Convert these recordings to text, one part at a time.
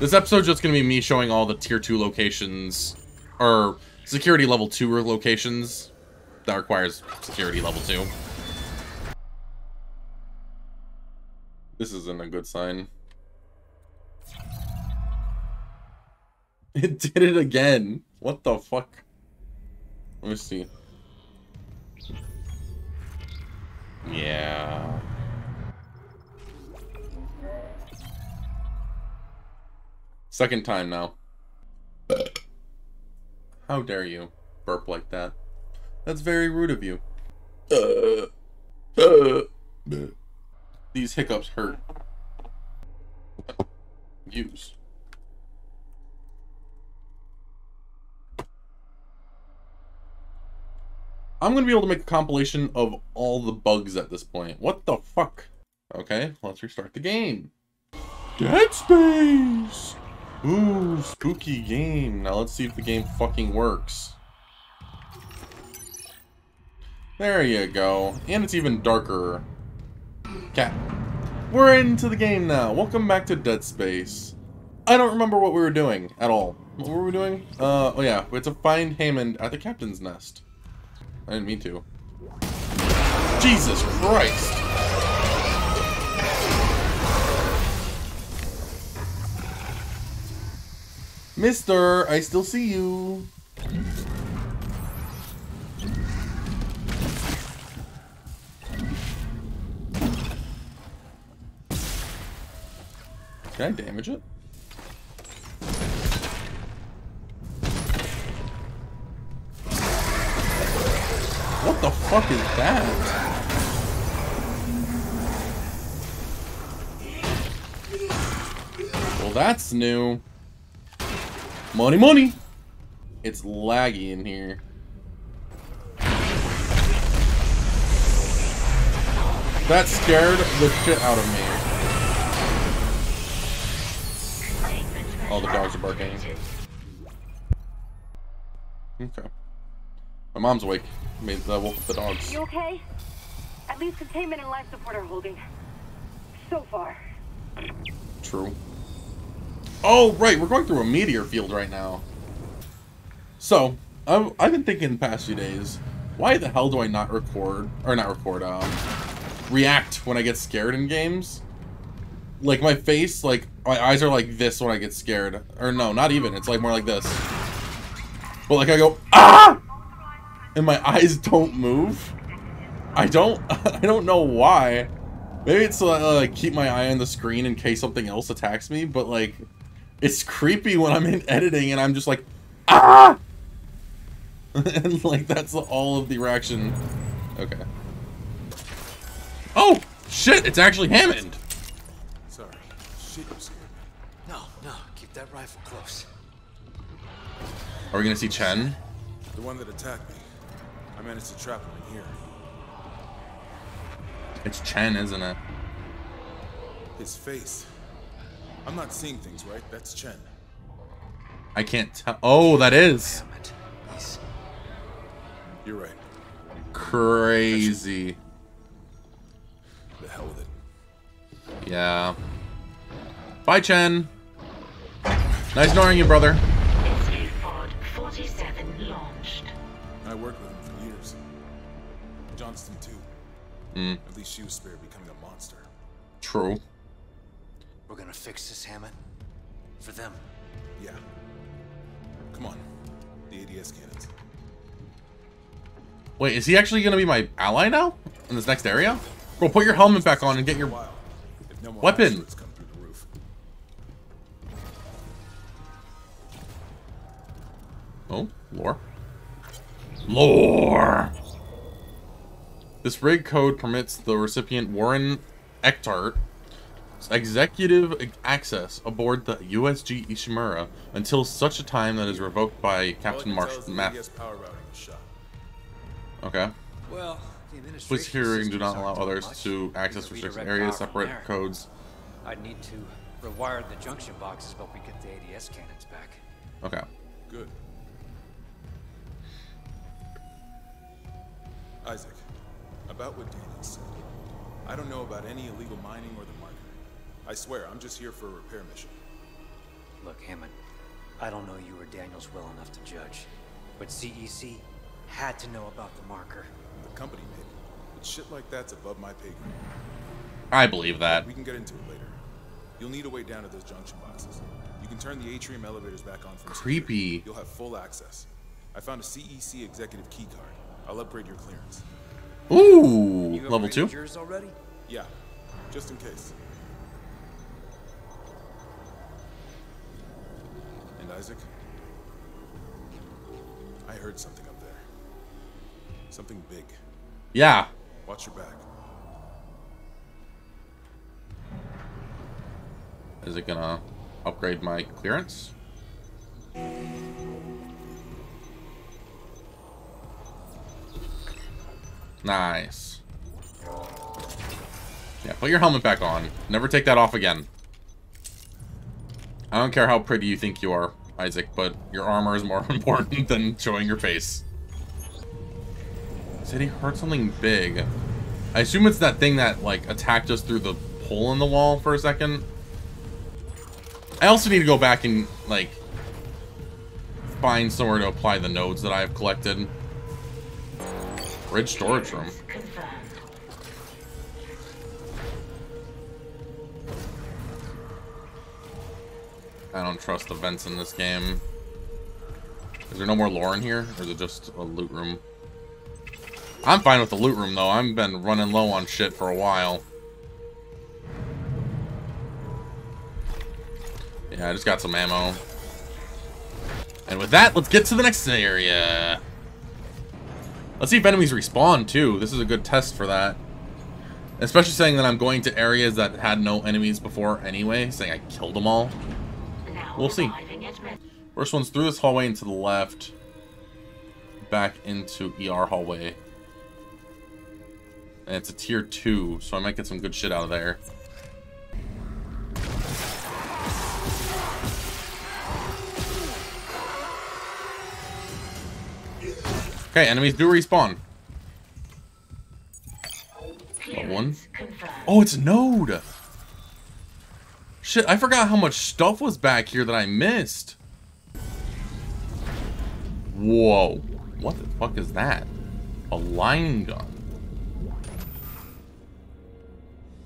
This episode's just gonna be me showing all the tier 2 locations, or security level 2 locations that requires security level 2. This isn't a good sign. It did it again. What the fuck? Let me see. Yeah. Second time now. How dare you burp like that? That's very rude of you. These hiccups hurt. Use. I'm gonna be able to make a compilation of all the bugs at this point. What the fuck? Okay, let's restart the game. Dead Space! Ooh, spooky game. Now let's see if the game fucking works. There you go. And it's even darker. Cat. We're into the game now. Welcome back to Dead Space. I don't remember what we were doing at all. What were we doing? Uh, oh yeah, we had to find Hammond at the captain's nest. I didn't mean to. Jesus Christ! Mister, I still see you. Can I damage it? What the fuck is that? Well, that's new. Money, money! It's laggy in here. That scared the shit out of me. All the dogs are barking. Okay. My mom's awake. Made the woke up the dogs. You okay? At least containment and life support are holding. So far. True. Oh, right, we're going through a meteor field right now. So, I've, I've been thinking the past few days, why the hell do I not record, or not record, um, react when I get scared in games? Like, my face, like, my eyes are like this when I get scared. Or no, not even, it's like more like this. But like I go, ah! And my eyes don't move. I don't, I don't know why. Maybe it's to uh, like keep my eye on the screen in case something else attacks me, but like, it's creepy when I'm in editing and I'm just like, ah! and like, that's all of the reaction. Okay. Oh, shit, it's actually Hammond. Sorry. Shit, I'm scared. No, no, keep that rifle close. Are we gonna see Chen? The one that attacked me. I managed to trap him in here. It's Chen, isn't it? His face. I'm not seeing things right. That's Chen. I can't tell. Oh, that is Damn it. He's You're right. crazy. The hell with it. Yeah. Bye, Chen. Nice knowing you, brother. Escape pod 47 launched. I worked with him for years. Johnston too. Hmm. At least she was spared becoming a monster. True. We're gonna fix this, Hammond. For them. Yeah. Come on. The ADS cannons. Wait, is he actually gonna be my ally now? In this next area? Bro, put your helmet back on and get your... Wow. No Weapon. asteroids come through the roof. Oh, lore. Lore! This rig code permits the recipient Warren Echtart executive access aboard the USG Ishimura until such a time that is revoked by Captain All I Marsh. can tell is the Math. ADS power routing was shot. Okay. Well, the Please hearing do not allow others much. to access restricted areas, separate codes. I'd need to rewire the junction boxes, but we get the ADS cannons back. Okay. Good. Isaac, about what Daniel said. I don't know about any illegal mining or the marker. I swear, I'm just here for a repair mission. Look, Hammond, I don't know you or Daniels well enough to judge, but CEC had to know about the marker. The company maybe. But shit like that's above my pay grade. I believe that. We can get into it later. You'll need a way down to those junction boxes. You can turn the atrium elevators back on from security. Creepy. You'll have full access. I found a CEC executive key card. I'll upgrade your clearance. Ooh, You level upgraded two. Yours already? Yeah, just in case. And Isaac? I heard something up there. Something big. Yeah. Watch your back. Is it gonna upgrade my clearance? Nice. Yeah, put your helmet back on. Never take that off again. I don't care how pretty you think you are, Isaac, but your armor is more important than showing your face. Said he heard something big. I assume it's that thing that, like, attacked us through the hole in the wall for a second. I also need to go back and, like, find somewhere to apply the nodes that I've collected. Bridge storage room. I don't trust the vents in this game. Is there no more lore in here? Or is it just a loot room? I'm fine with the loot room, though. I've been running low on shit for a while. Yeah, I just got some ammo. And with that, let's get to the next area. Let's see if enemies respawn, too. This is a good test for that. Especially saying that I'm going to areas that had no enemies before anyway, saying I killed them all. We'll see. First one's through this hallway and to the left. Back into ER hallway. And it's a tier 2, so I might get some good shit out of there. Okay, enemies do respawn. One. Oh, it's Node! Shit, I forgot how much stuff was back here that I missed. Whoa. What the fuck is that? A line gun.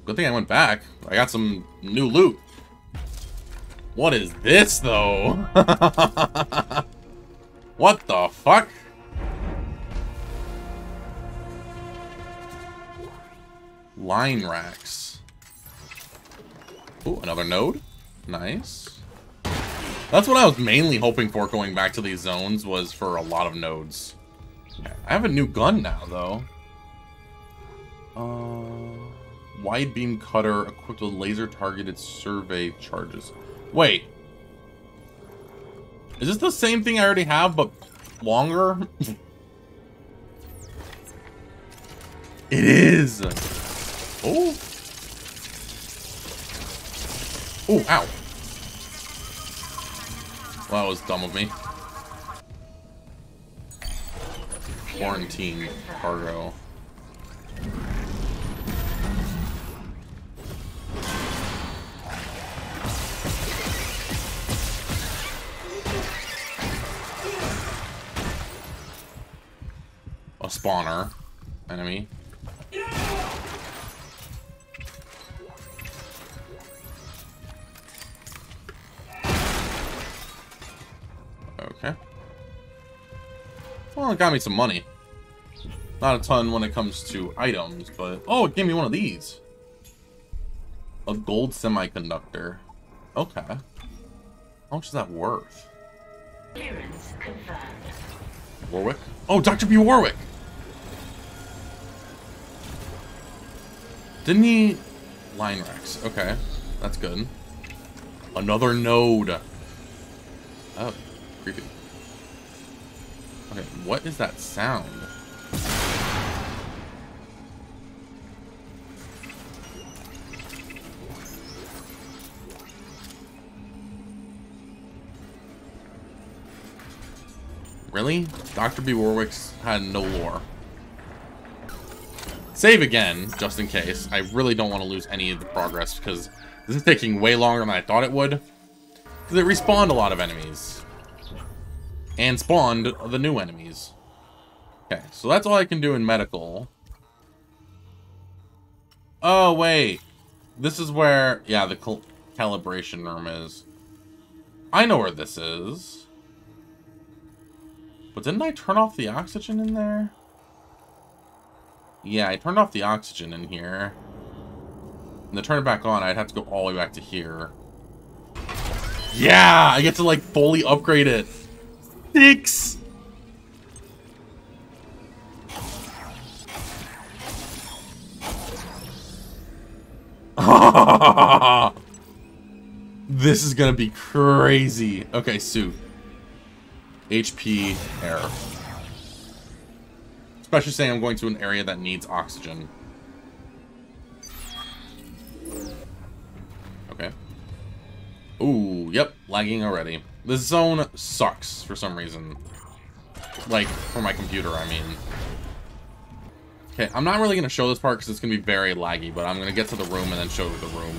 Good thing I went back. I got some new loot. What is this, though? what the fuck? Line racks. Ooh, another node. Nice. That's what I was mainly hoping for going back to these zones, was for a lot of nodes. I have a new gun now, though. Uh, wide beam cutter equipped with laser targeted survey charges. Wait. Is this the same thing I already have, but longer? it is! Oh! Oh, ow. Well, that was dumb of me. Quarantine cargo. A spawner. Enemy. Well, it got me some money. Not a ton when it comes to items, but... Oh, it gave me one of these. A gold semiconductor. Okay. How much is that worth? Clearance confirmed. Warwick? Oh, Dr. B. Warwick! Didn't he... Line racks. Okay. That's good. Another node. Oh, creepy. Okay, what is that sound? Really? Dr. B. Warwick's had no lore. Save again, just in case. I really don't want to lose any of the progress, because this is taking way longer than I thought it would. Because it respawned a lot of enemies. And spawned the new enemies. Okay, so that's all I can do in medical. Oh, wait. This is where, yeah, the cal calibration room is. I know where this is. But didn't I turn off the oxygen in there? Yeah, I turned off the oxygen in here. And to turn it back on, I'd have to go all the way back to here. Yeah! I get to, like, fully upgrade it. Six! this is gonna be crazy. Okay, suit. HP, air. Especially saying I'm going to an area that needs oxygen. Okay. Ooh, yep, lagging already. This zone sucks for some reason. Like, for my computer, I mean. Okay, I'm not really going to show this part because it's going to be very laggy, but I'm going to get to the room and then show the room.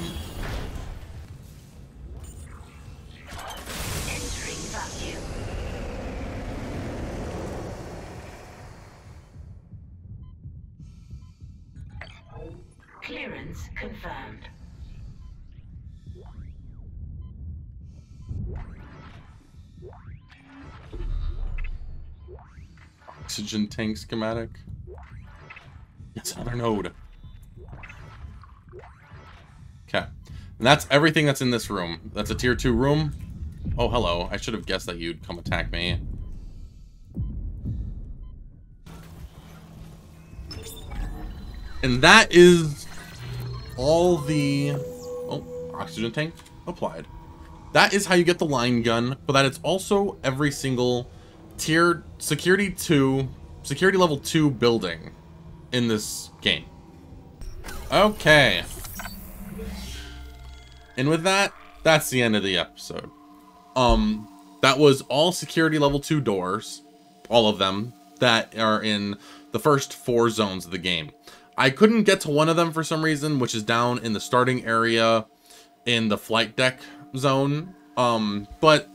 Oxygen tank schematic. Yes, another node. Okay. And that's everything that's in this room. That's a tier 2 room. Oh, hello. I should have guessed that you'd come attack me. And that is all the... Oh, oxygen tank applied. That is how you get the line gun, but that it's also every single tier security 2, security level 2 building in this game. Okay. And with that, that's the end of the episode. Um, that was all security level 2 doors, all of them, that are in the first four zones of the game. I couldn't get to one of them for some reason, which is down in the starting area in the flight deck zone. Um, but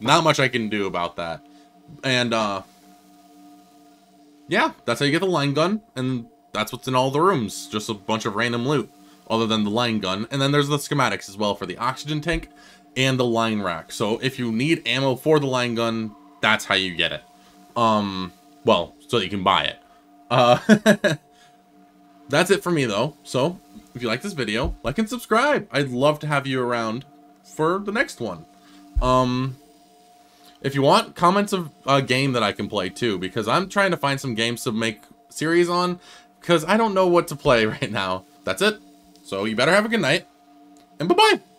not much I can do about that. And, uh, yeah, that's how you get the line gun, and that's what's in all the rooms. Just a bunch of random loot, other than the line gun. And then there's the schematics as well for the oxygen tank and the line rack. So if you need ammo for the line gun, that's how you get it. Um, well, so you can buy it. Uh, that's it for me though. So if you like this video, like and subscribe. I'd love to have you around for the next one. Um, if you want, comments of a game that I can play too, because I'm trying to find some games to make series on, because I don't know what to play right now. That's it. So you better have a good night, and bye-bye.